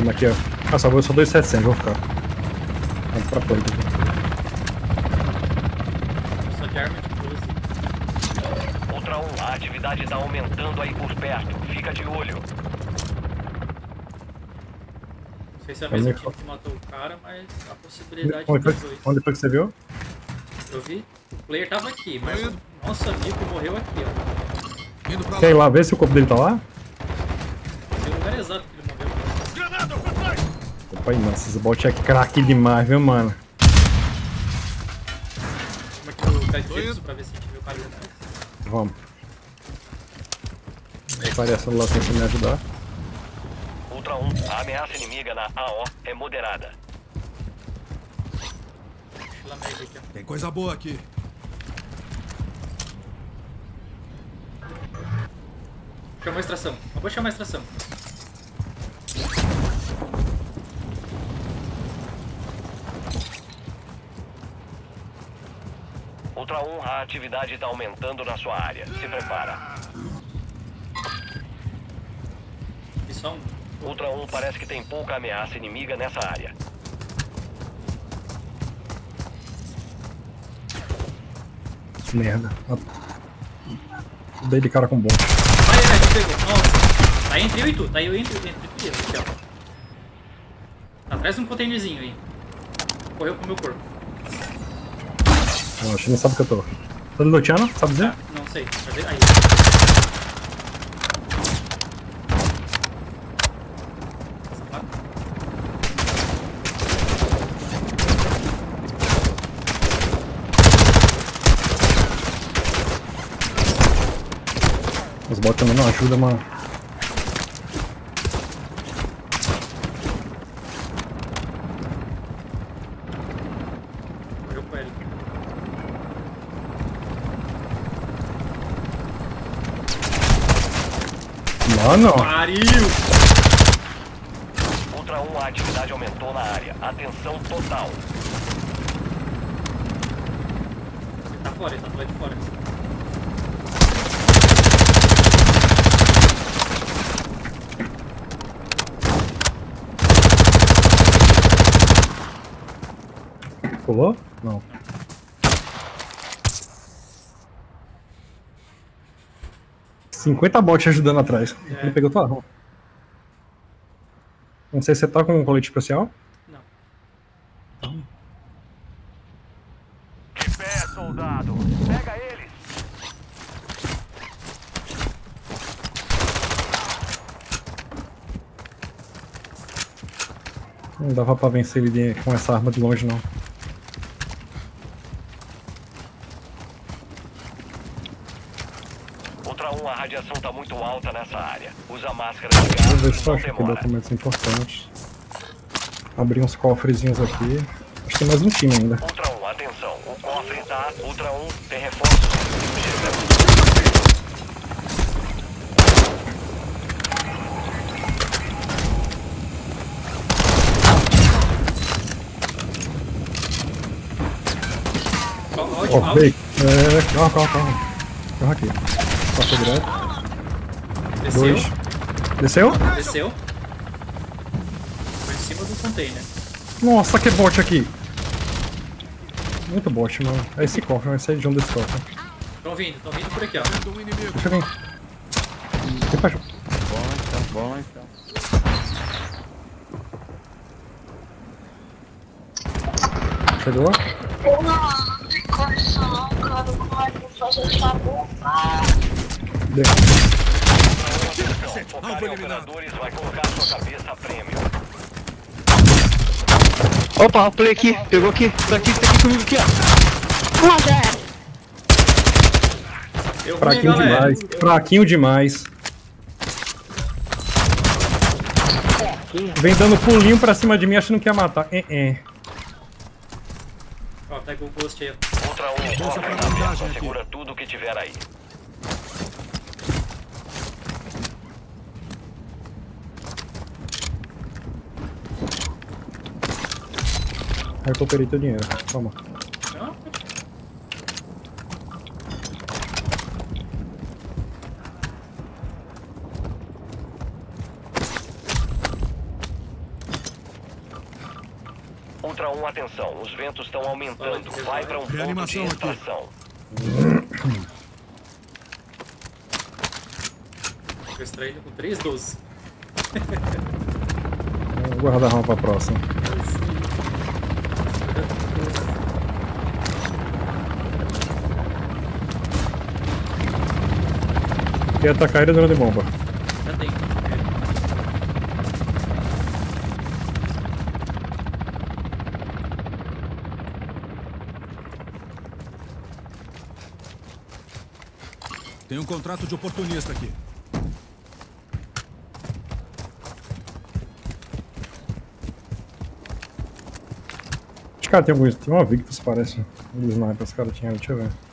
Toma aqui, ó. Ah, só vou só 2,700, vou ficar. Vamos pra porta aqui. Só de arma de 12. Ultra 1, a atividade tá aumentando aí por perto. Fica de olho. Não sei se é a mesma equipe que matou o cara, mas a possibilidade Onde dos foi, dois. onde foi que você viu? Eu vi, o player tava aqui, mas o nosso amigo morreu aqui, ó. Indo pra Quer ir lá. ver se o corpo dele tá lá? Sei o lugar exato que Opa, nossa, esse bot é craque demais, viu, mano? Como é que o cara Tô fez indo. pra ver se a gente viu o cara ali atrás? Vamos. Aparece lá pra me ajudar. Ultra 1, a ameaça inimiga na AO é moderada. Eu aqui. Tem coisa boa aqui. Chamou a extração. Acabou de chamar a extração. Ultra 1, a atividade tá aumentando na sua área. Se prepara. Um. Ultra 1 parece que tem pouca ameaça inimiga nessa área. Merda. Dei de cara com bom. Vai, vai, pegou. Nossa. Tá entre eu e tu. Tá eu entre, entre tu e eu. Aqui, ó. Tá atrás de um containerzinho aí. Correu pro meu corpo. Não, acho que não sabe o que eu tô. Tá luteando? Sabe dizer? Ah, não sei. Deixa eu ver. Aí. Essa placa. Os bots também não ajudam, mano. Correu com Mano! Pariu! Ultra 1, a atividade aumentou na área. Atenção total. Ele tá fora, ele tá do lado de fora. Pulou? Não. Cinquenta bots ajudando atrás. É. Ele pegou tua arma. Não sei se você tá com um colete especial. Não. De pé, soldado. Pega eles. Não dava pra vencer ele com essa arma de longe, não. Ultra 1, a radiação tá muito alta nessa área. Usa máscara de gás. Vou ver acho aqui demora. documentos importantes. Abrir uns cofrezinhos aqui. Acho que tem mais um time ainda. Ultra 1, atenção. O cofre tá. Ultra 1, tem reforços. Ó, ó, veio. É, calma, calma, calma. Calma aqui. Passou direto. Desceu. Dois. Desceu? Desceu. Foi em cima do container. Nossa, que bot aqui. Muito bot, mano. É esse cofre, vai sair de um desse cofre. Tão vindo, tão vindo por aqui, ó. Deixa eu vir. Vem pra... Chegou? Porra, não tem condição não, cara. Como é que eu faço essa bomba? Opa, o play aqui, pegou aqui, tá aqui, tá aqui comigo aqui, ó. 1 a 0. Eu vou, Fraquinho galera. demais. Fraquinho demais. Vem dando pulinho pra cima de mim achando que ia matar. É, é. Ó, pega o ghost aí, ó. Ultra 1, Bolsa cofre pra tá aberto. blindagem aqui. Segura tudo que tiver aí. Recuperei teu dinheiro. Toma. Não, Ultra 1, atenção. Os ventos estão aumentando. Vai para um ponto de Reanimação aqui. extração. Tô extraindo com 312. Vou guardar uma pra próxima. Quer atacar ele dando de bomba. Já tem. Tem um contrato de oportunista aqui. Os caras tem alguns. Tem uma Victus, parece. Um sniper, os caras tinham. Deixa eu ver.